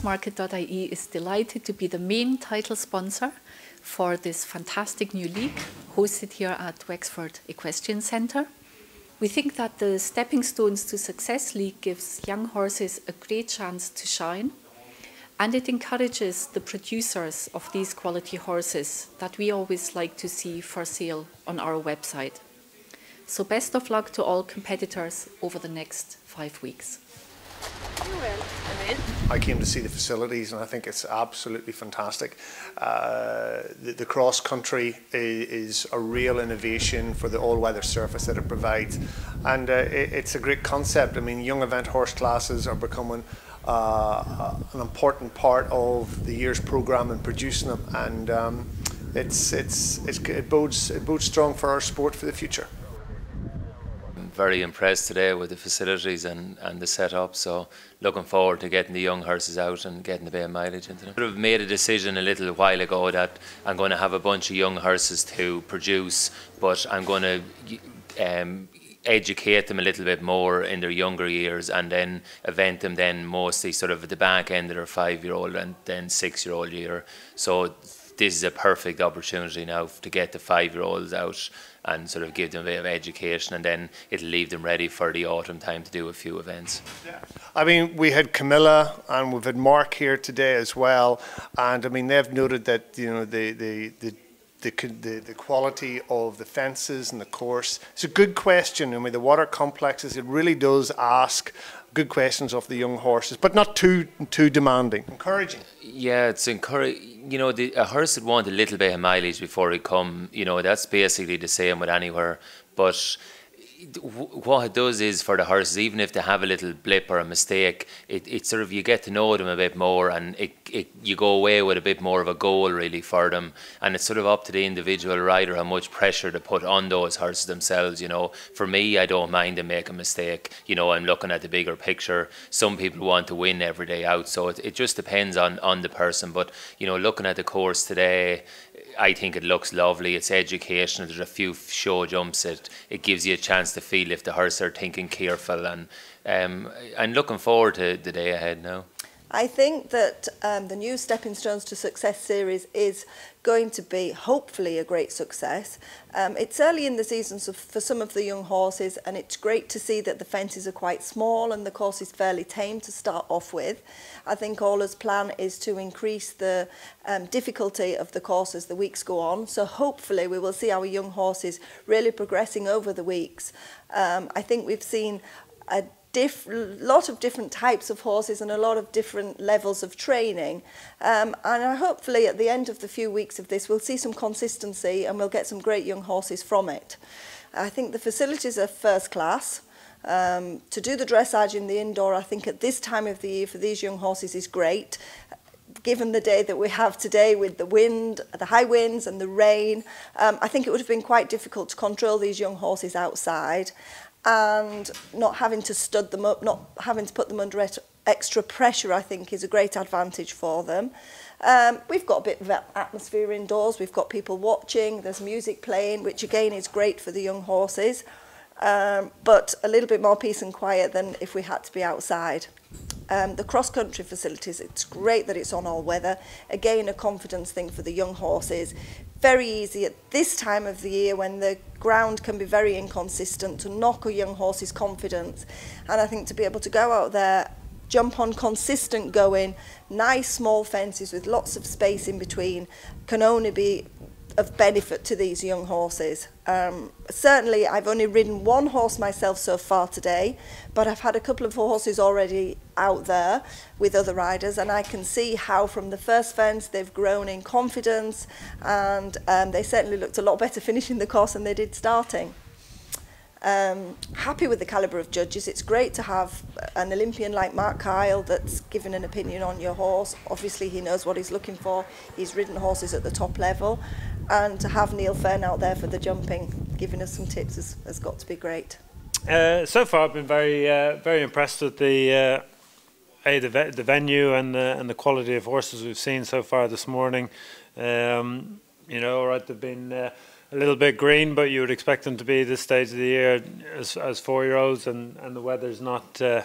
Horsemarket.ie is delighted to be the main title sponsor for this fantastic new league hosted here at Wexford Equestrian Centre. We think that the Stepping Stones to Success League gives young horses a great chance to shine and it encourages the producers of these quality horses that we always like to see for sale on our website. So best of luck to all competitors over the next five weeks. I came to see the facilities and I think it's absolutely fantastic. Uh, the, the, cross country is, is, a real innovation for the all-weather surface that it provides and uh, it, it's a great concept. I mean young event horse classes are becoming uh, an important part of the year's program and producing them and um, it's, it's, it's, it, bodes, it bodes strong for our sport for the future very impressed today with the facilities and, and the setup. So looking forward to getting the young horses out and getting a bit of mileage into them. I've made a decision a little while ago that I'm going to have a bunch of young horses to produce, but I'm going to um, educate them a little bit more in their younger years and then event them then mostly sort of at the back end of their five year old and then six year old year. So this is a perfect opportunity now to get the five year olds out and sort of give them a bit of education and then it'll leave them ready for the autumn time to do a few events. Yeah. I mean, we had Camilla and we've had Mark here today as well and I mean they've noted that you know the the, the the, the, the quality of the fences and the course. It's a good question. I mean, the water complexes, it really does ask good questions of the young horses, but not too too demanding. Encouraging. Yeah, it's encouraging you know, the, a horse would want a little bit of mileage before it come. You know, that's basically the same with anywhere. But what it does is for the horses, even if they have a little blip or a mistake, it, it sort of you get to know them a bit more, and it, it you go away with a bit more of a goal really for them, and it's sort of up to the individual rider how much pressure to put on those horses themselves. You know, for me, I don't mind them make a mistake. You know, I'm looking at the bigger picture. Some people want to win every day out, so it, it just depends on on the person. But you know, looking at the course today, I think it looks lovely. It's educational. There's a few show jumps. It it gives you a chance to feel if the horse are thinking careful and um, and looking forward to the day ahead now. I think that um, the new Stepping Stones to Success series is going to be hopefully a great success. Um, it's early in the season so for some of the young horses and it's great to see that the fences are quite small and the course is fairly tame to start off with. I think Ola's plan is to increase the um, difficulty of the course as the weeks go on. So hopefully we will see our young horses really progressing over the weeks. Um, I think we've seen a diff lot of different types of horses and a lot of different levels of training. Um, and hopefully at the end of the few weeks of this, we'll see some consistency and we'll get some great young horses from it. I think the facilities are first class. Um, to do the dressage in the indoor, I think at this time of the year for these young horses is great. Given the day that we have today with the wind, the high winds and the rain, um, I think it would have been quite difficult to control these young horses outside and not having to stud them up, not having to put them under extra pressure, I think, is a great advantage for them. Um, we've got a bit of atmosphere indoors, we've got people watching, there's music playing, which again is great for the young horses, um, but a little bit more peace and quiet than if we had to be outside. Um, the cross-country facilities, it's great that it's on all weather. Again, a confidence thing for the young horses. Very easy at this time of the year when the ground can be very inconsistent to knock a young horse's confidence. And I think to be able to go out there, jump on consistent going, nice small fences with lots of space in between can only be of benefit to these young horses. Um, certainly, I've only ridden one horse myself so far today, but I've had a couple of horses already out there with other riders, and I can see how from the first fence they've grown in confidence, and um, they certainly looked a lot better finishing the course than they did starting. Um, happy with the calibre of judges. It's great to have an Olympian like Mark Kyle that's given an opinion on your horse. Obviously, he knows what he's looking for. He's ridden horses at the top level. And to have Neil Fern out there for the jumping, giving us some tips, has, has got to be great. Uh, so far, I've been very, uh, very impressed with the uh, a the, ve the venue and the, and the quality of horses we've seen so far this morning. Um, you know, right, they've been uh, a little bit green, but you would expect them to be this stage of the year as, as four-year-olds, and, and the weather's not uh,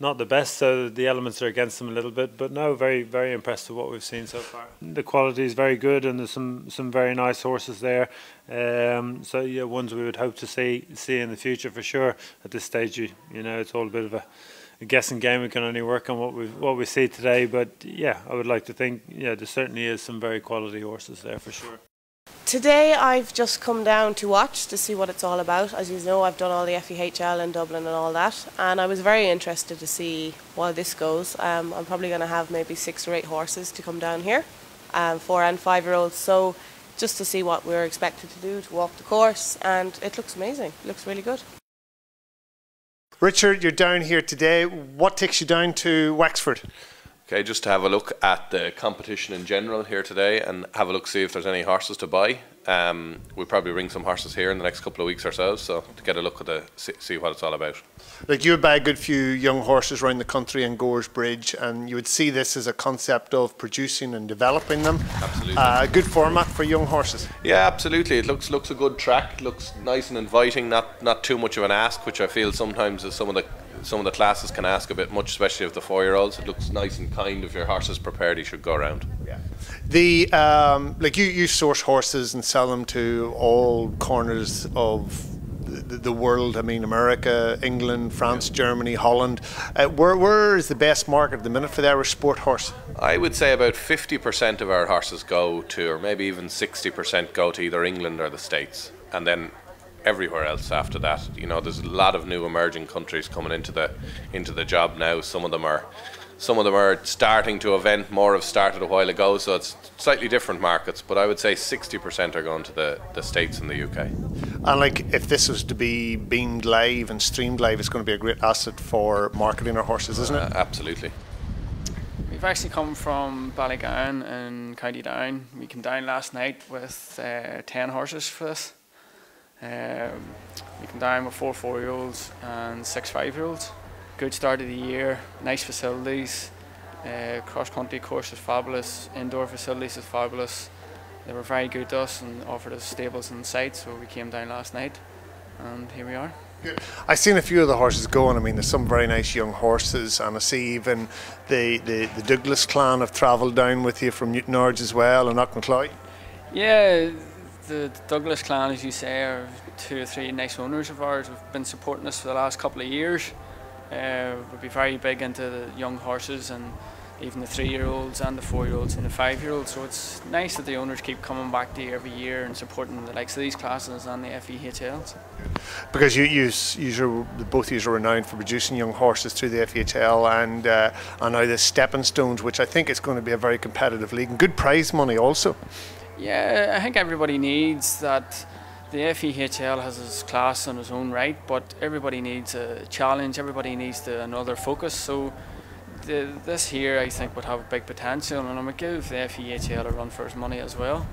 not the best, so the elements are against them a little bit. But no, very very impressed with what we've seen so far. The quality is very good, and there's some some very nice horses there. Um, so yeah, ones we would hope to see see in the future for sure. At this stage, you you know, it's all a bit of a, a guessing game. We can only work on what we what we see today. But yeah, I would like to think yeah, there certainly is some very quality horses there for sure. Today I've just come down to watch to see what it's all about. As you know, I've done all the FEHL in Dublin and all that, and I was very interested to see how this goes. Um, I'm probably going to have maybe six or eight horses to come down here, um, four and five year olds. So just to see what we're expected to do to walk the course, and it looks amazing. It looks really good. Richard, you're down here today. What takes you down to Wexford? Okay, just to have a look at the competition in general here today and have a look see if there's any horses to buy. Um, we'll probably ring some horses here in the next couple of weeks ourselves, so to get a look at the see, see what it's all about. Like you would buy a good few young horses around the country in Goresbridge, and you would see this as a concept of producing and developing them. Absolutely, uh, a good format for young horses. Yeah, absolutely. It looks looks a good track. Looks nice and inviting. Not not too much of an ask, which I feel sometimes is some of the some of the classes can ask a bit much, especially of the four-year-olds. It looks nice and kind. If your horse is prepared, he should go around. Yeah. The um, like you you source horses and sell them to all corners of the, the world. I mean, America, England, France, yeah. Germany, Holland. Uh, where where is the best market at the minute for the Irish sport horse? I would say about fifty percent of our horses go to, or maybe even sixty percent go to either England or the States, and then everywhere else after that. You know, there's a lot of new emerging countries coming into the into the job now. Some of them are some of them are starting to event. More have started a while ago, so it's slightly different markets. But I would say 60% are going to the, the States and the UK. And like, if this was to be beamed live and streamed live, it's going to be a great asset for marketing our horses, isn't it? Uh, absolutely. We've actually come from Ballygowan and County Down. We came down last night with uh, 10 horses for this. Um, we came down with four four-year-olds and six five-year-olds. Good start of the year, nice facilities. Uh, cross-country course is fabulous, indoor facilities is fabulous. They were very good to us and offered us stables and sites, so we came down last night, and here we are. I've seen a few of the horses going. I mean, there's some very nice young horses, and I see even the, the, the Douglas clan have travelled down with you from Newtownards as well, and Aughnacloy. Yeah, the Douglas clan, as you say, are two or three nice owners of ours. Have been supporting us for the last couple of years. Uh, we'll be very big into the young horses and even the three-year-olds and the four-year-olds and the five-year-olds. So it's nice that the owners keep coming back to you every year and supporting the likes of these classes and the FEHL. Because you, you, you both of you are renowned for producing young horses through the FEHL and uh, and now the stepping stones, which I think is going to be a very competitive league and good prize money also. Yeah, I think everybody needs that. The FEHL has its class on its own right, but everybody needs a challenge. Everybody needs to, another focus. So the, this here, I think, would have a big potential, and I'm gonna give the FEHL a run for its money as well.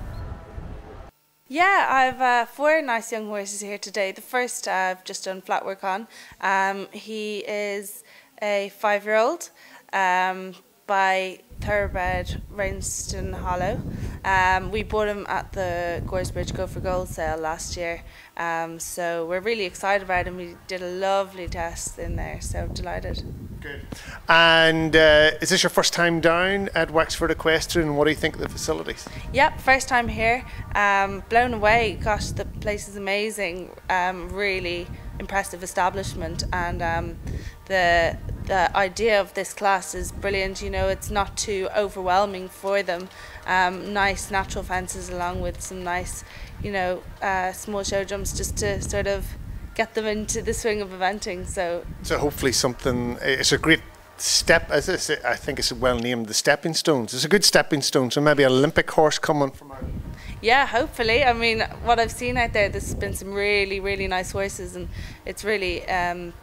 Yeah, I've uh, four nice young horses here today. The first I've just done flat work on. Um, he is a five-year-old um, by thoroughbred Rainston Hollow. Um, we bought him at the Goresbridge Go for Gold sale last year, um, so we're really excited about him. We did a lovely test in there, so delighted. Good. And uh, is this your first time down at Wexford Equestrian? What do you think of the facilities? Yep, first time here. Um, blown away. Gosh, the place is amazing. Um, really impressive establishment, and um, the the idea of this class is brilliant. You know, it's not too overwhelming for them. Um, nice natural fences along with some nice, you know, uh, small show jumps just to sort of get them into the swing of eventing. So, so hopefully something. It's a great step. As I, say, I think it's well named the stepping stones. It's a good stepping stone. So maybe an Olympic horse coming from Ireland. Yeah, hopefully. I mean, what I've seen out there, there's been some really, really nice horses, and it's really. Um,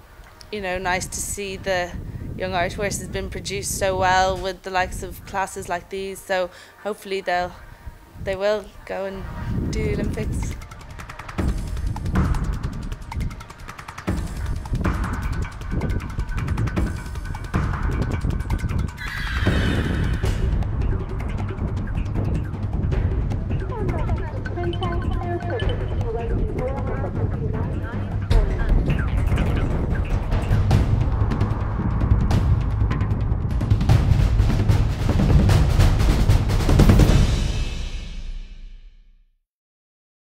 you know, nice to see the young Irish horse has been produced so well with the likes of classes like these. So hopefully they'll they will go and do Olympics.